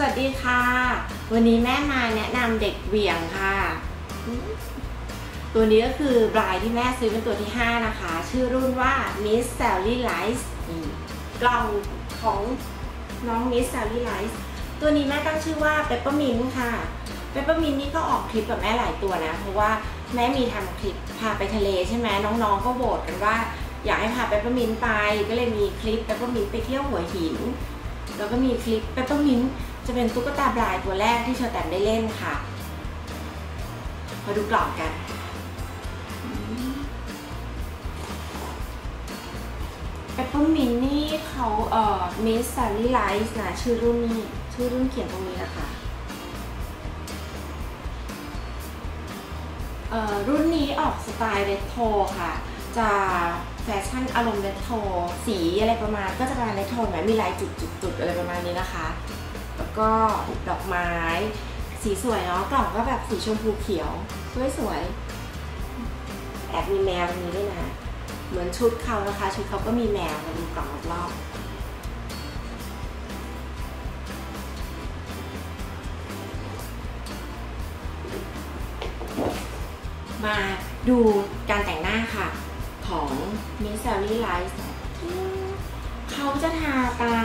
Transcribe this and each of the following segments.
สวัสดีค่ะ วันนี้แม่มาแนะนำเด็กเหวี่ยงค่ะ ตัวนี้ก็คือบรายที่แม่ซื้อเป็นตัวที่ 5 นะคะ ชื่อรุ่นว่า Miss Sally Lice กล่องของน้อง Miss Sally Lice ตัวนี้แม่ตั้งชื่อว่า Peppermint ค่ะ Peppermint นี่ก็ออกคลิปกับแม่หลายตัวนะ เพราะว่าแม่มีทำคลิปพาไปทะเลใช่ไหมน้องๆ ก็โหวตกันว่า อยากให้พา Peppermint ไป ก็เลยมีคลิป Peppermint ไปเที่ยวหัวหิน แล้วก็มีคลิป Peppermint จะเป็นตุ๊กตา Blythe ตัวแรกที่เฌอแตมได้เล่นค่ะ มาดูกล่องกัน เปปเปอร์มินนี่เขาเอ่อ Miss Sally Rice นะชื่อรุ่นนี้ชื่อรุ่นเขียนตรงนี้นะคะเอ่อรุ่นนี้ออกสไตล์เรโทรค่ะ จะแฟชั่นอารมณ์เรโทรสีอะไรประมาณ ก็จะประมาณเรโทรแบบมีลายจุดๆอะไรประมาณนี้นะคะ แล้วก็ดอกไม้ สีสวยเนาะกล่องก็แบบสีชมพูเขียว สวยๆแอบมีแมวตรงนี้ด้วยนะ เหมือนชุดเขานะคะ ชุดเขาก็มีแมวมาดูกล่องรอบมาดูการแต่งหน้าค่ะ ของ Miss Sally Light เขาจะทาตา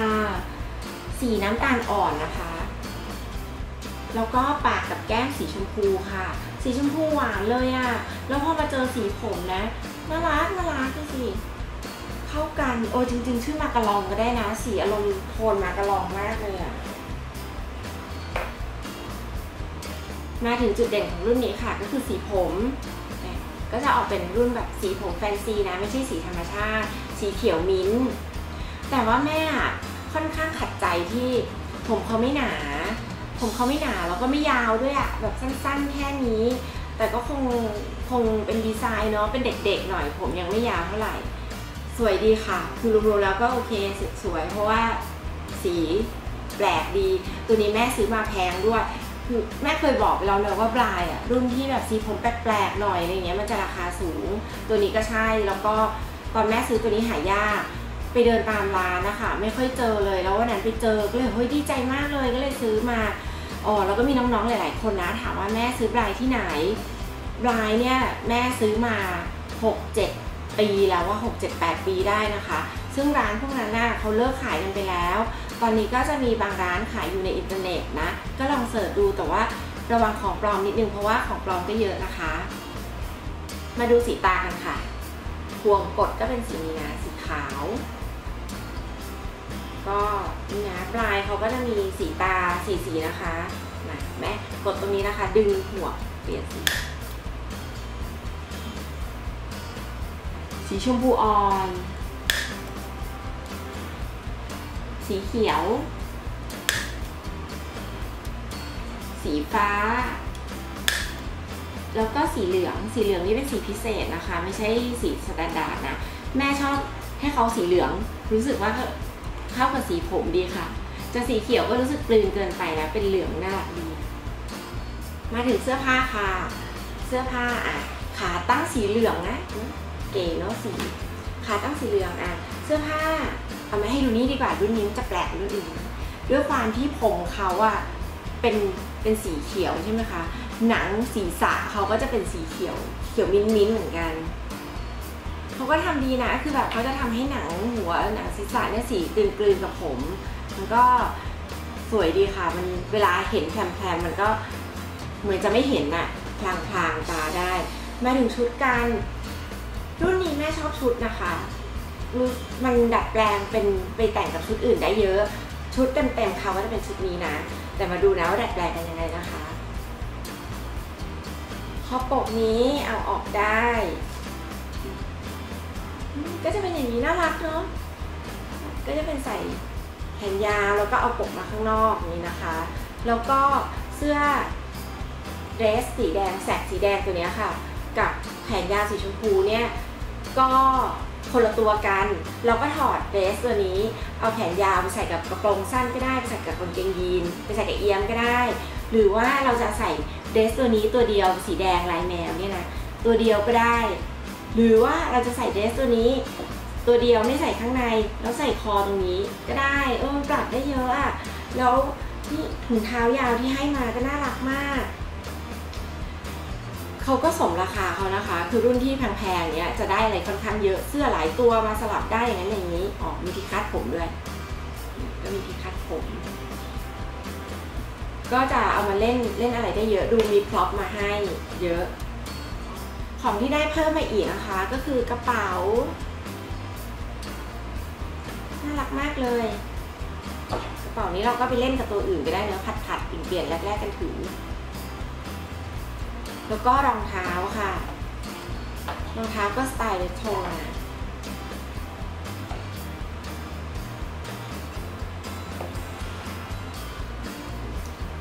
สีน้ำตาลอ่อนนะคะ แล้วก็ปากกับแก้มสีชมพูค่ะ สีชมพูหวานเลยอะ่ะ แล้วพอมาเจอสีผมนะน่ารักน่ารักดูสิเข้ากันโอ้จริง ๆ ชื่อมากระลองก็ได้นะ สีอารมณ์โทนมากระลองมากเลยอะ่ะมาถึงจุดเด่นของรุ่นนี้ค่ะ ก็คือสีผม ก็จะออกเป็นรุ่นแบบสีผมแฟนซีนะ ไม่ใช่สีธรรมชาติ สีเขียวมิ้นท์แต่ว่าแม่อะ ค่อนข้างขัดใจที่ผมเขาไม่หนา ผมเขาไม่หนาแล้วก็ไม่ยาวด้วยอะแบบสั้นๆแค่นี้ แต่ก็คงคงเป็นดีไซน์เนาะเป็นเด็กๆหน่อย ผมยังไม่ยาวเท่าไหร่ สวยดีค่ะ คือรวมๆแล้วก็โอเคสวย เพราะว่าสีแปลกดี ตัวนี้แม่ซื้อมาแพงด้วย คือแม่เคยบอกไปแล้วเนอะว่าบลายอะรุ่นที่แบบสีผมแปลกๆหน่อยอะไรเงี้ยมันจะราคาสูง ตัวนี้ก็ใช่แล้วก็ตอนแม่ซื้อตัวนี้หายาก ไปเดินตามร้านนะคะไม่ค่อยเจอเลยแล้ววันนั้นไปเจอก็เลยเฮ้ยดีใจมากเลยก็เลยซื้อมาอ๋อแล้วก็มีน้องๆหลาย ๆ คนนะถามว่าแม่ซื้อบรายที่ไหนบรายเนี่ยแม่ซื้อมา 6-7 ปีแล้วว่า 6-7-8 ปีได้นะคะ ซึ่งร้านพวกนั้นน่ะเขาเลิกขายกันไปแล้ว ตอนนี้ก็จะมีบางร้านขายอยู่ในอินเทอร์เน็ตนะ ก็ลองเสิร์ชดูแต่ว่าระวังของปลอมนิดนึงเพราะว่าของปลอมก็เยอะนะคะ มาดูสีตากันค่ะพวงกดก็เป็นสีนี้นะสีขาว ก็นี่นะปลายเขาก็จะมีสีตาสีสีนะคะนะแม่กดตรงนี้นะคะ ดึงหัวเปลี่ยนสีสีชมพูอ่อน สีเขียว สีฟ้า แล้วก็สีเหลือง สีเหลืองนี่เป็นสีพิเศษนะคะ ไม่ใช่สี standard นะ แม่ชอบให้เขาสีเหลือง รู้สึกว่า เข้ากับสีผมดีค่ะ จะสีเขียวก็รู้สึกกลืนเกินไปแล้วเป็นเหลืองน่ารักดี มาถึงเสื้อผ้าค่ะ เสื้อผ้าอะขาตั้งสีเหลืองนะ เก๋เนาะสี ขาตั้งสีเหลืองอะ เสื้อผ้าเอามาให้ดูนี่ดีกว่ารุ่นนี้จะแปลกรุ่นอื่นด้วยความที่ผมเขาอะเป็นเป็นสีเขียวใช่ไหมคะ หนังศีรษะเขาก็จะเป็นสีเขียว เขียวมิ้นมิ้นๆเหมือนกัน เขาก็ทำดีนะ คือแบบเขาจะทำให้หนังหัวหนังศีรษะเนี่ยสีกลืนกลืนๆกับผม มันก็สวยดีค่ะ มันเวลาเห็นแพรมๆมันก็เหมือนจะไม่เห็นอะพลางพลางๆตาได้ มาถึงชุดกันรุ่นนี้แม่ชอบชุดนะคะมันดัดแปลงเป็นไปแต่งกับชุดอื่นได้เยอะ ชุดเต็มๆเขาก็จะเป็นชุดนี้นะ แต่มาดูนะว่าดัดแปลงกันยังไงนะคะคอปกนี้เอาออกได้ ก็จะเป็นอย่างนี้น่ารักเนาะก็จะเป็นใส่แขนยาวแล้วก็เอาปกมาข้างนอกนี้นะคะ แล้วก็เสื้อเดรสสีแดงแสกสีแดงตัวนี้ค่ะ กับแขนยาวสีชมพูเนี่ยก็คนละตัวกัน เราก็ถอดเดรสตัวนี้ เอาแขนยาวไปใส่กับกระโปรงสั้นก็ได้ไปใส่กับกางเกงยีนไปใส่กับเอียมก็ได้ หรือว่าเราจะใส่เดรสตัวนี้ตัวเดียวสีแดงลายแมวเนี่ยนะตัวเดียวก็ได้ หรือว่าเราจะใส่เดรสตัวนี้ ตัวเดียวไม่ใส่ข้างใน แล้วใส่คอตรงนี้ก็ได้เออปรับได้เยอะอะแล้วนี่ถุงเท้ายาวที่ให้มาก็น่ารักมากเขาก็สมราคาเขานะคะ คือรุ่นที่แพงๆเนี้ยจะได้อะไรค่อนข้างเยอะเสื้อหลายตัวมาสลับได้อย่างนั้นอย่างนี้อ๋อมีที่คาดผมด้วยก็มีที่คาดผม ก็จะเอามาเล่นเล่นอะไรได้เยอะดูมีพร็อพมาให้เยอะ ของที่ได้เพิ่มมาอีกนะคะ ก็คือกระเป๋า น่ารักมากเลย กระเป๋านี้เราก็ไปเล่นกับตัวอื่นก็ได้เนอะผัดผัดๆเปลี่ยนๆแรกๆกันถือ แล้วก็รองเท้าค่ะ รองเท้าก็สไตล์เลโทรนะ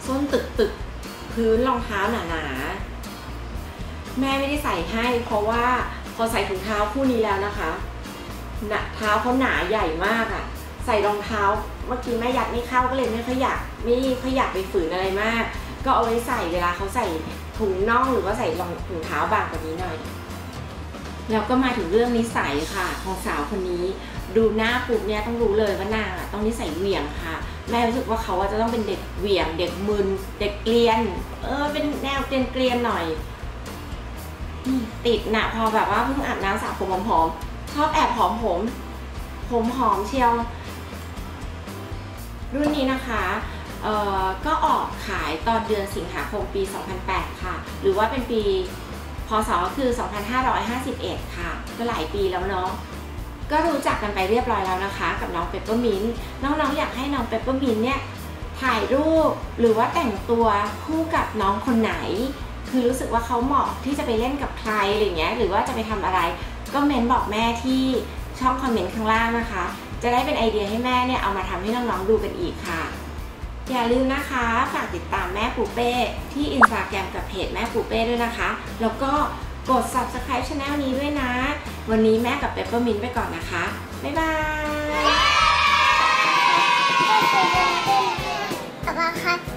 ส้นตึกตึกพื้นรองเท้าหนาๆ แม่ไม่ได้ใส่ให้ เพราะว่าพอใส่ถุงเท้าคู่นี้แล้วนะคะหนะเท้าเขาหนาใหญ่มากอะ่ะ ใส่รองเท้าเมื่อกี้แม่ยัดไม่เข้าก็เลยไม่ค่อยอยากไม่ค่อยอยากไปฝืนอะไรมาก ก็เอาไว้ใส่เวลาเขาใส่ถุงน่องหรือว่าใส่รองถุงเท้าบางกว่านี้หน่อยแล้วก็มาถึงเรื่องนิสัยค่ะ ของสาวคนนี้ดูหน้าปุ๊บเนี่ยต้องรู้เลยว่านางอะต้องนิสัยเหวี่ยงค่ะ แม่รู้สึกว่าเขาจะต้องเป็นเด็กเหวี่ยง เด็กมึนเด็กเกลียน เออเป็นแนวเกลียนเกลียนหน่อย ติดนะพอแบบว่าเพิ่งอาบน้ำสระผมหอมๆชอบแอบหอมผม ผมหอมเชียว รุ่นนี้นะคะเอ่อก็ออกขายตอนเดือนสิงหาคมปี 2008 ค่ะ หรือว่าเป็นปีพศคือ 2551 ค่ะ ก็หลายปีแล้วเนาะก็รู้จักกันไปเรียบร้อยแล้วนะคะ กับน้องเปปเปอร์มินน้องๆอยากให้น้องเปปเปอร์มินเนี่ยถ่ายรูปหรือว่าแต่งตัวคู่กับน้องคนไหน คือรู้สึกว่าเขาเหมาะที่จะไปเล่นกับใครอะไรเงี้ยหรือว่าจะไปทำอะไร ก็เมนต์บอกแม่ที่ช่องคอมเมนต์ข้างล่างนะคะ จะได้เป็นไอเดียให้แม่เนี่ยเอามาทำให้น้องๆดูกันอีกค่ะ อย่าลืมนะคะฝากติดตามแม่ปูเป้ที่อินสตาแกรมกับเพจแม่ปูเป้ด้วยนะคะ แล้วก็กด subscribe channel นี้ด้วยนะ วันนี้แม่กับเปปเปอร์มินไปก่อนนะคะ บ๊ายบายขอบคุณค่ะ